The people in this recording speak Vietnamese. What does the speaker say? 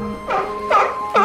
Oh,